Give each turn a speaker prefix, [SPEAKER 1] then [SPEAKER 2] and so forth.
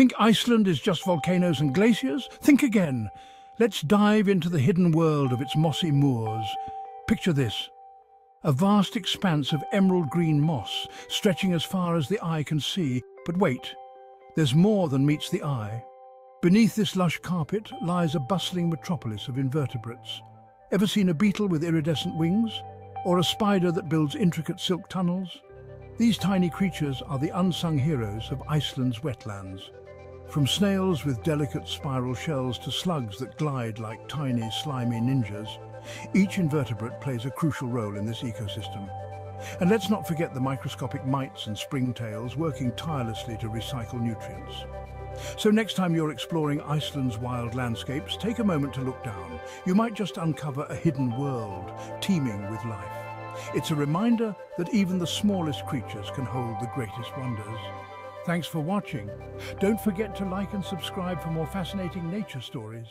[SPEAKER 1] Think Iceland is just volcanoes and glaciers? Think again. Let's dive into the hidden world of its mossy moors. Picture this. A vast expanse of emerald green moss, stretching as far as the eye can see. But wait, there's more than meets the eye. Beneath this lush carpet lies a bustling metropolis of invertebrates. Ever seen a beetle with iridescent wings? Or a spider that builds intricate silk tunnels? These tiny creatures are the unsung heroes of Iceland's wetlands. From snails with delicate spiral shells to slugs that glide like tiny, slimy ninjas, each invertebrate plays a crucial role in this ecosystem. And let's not forget the microscopic mites and springtails working tirelessly to recycle nutrients. So next time you're exploring Iceland's wild landscapes, take a moment to look down. You might just uncover a hidden world teeming with life. It's a reminder that even the smallest creatures can hold the greatest wonders. Thanks for watching. Don't forget to like and subscribe for more fascinating nature stories.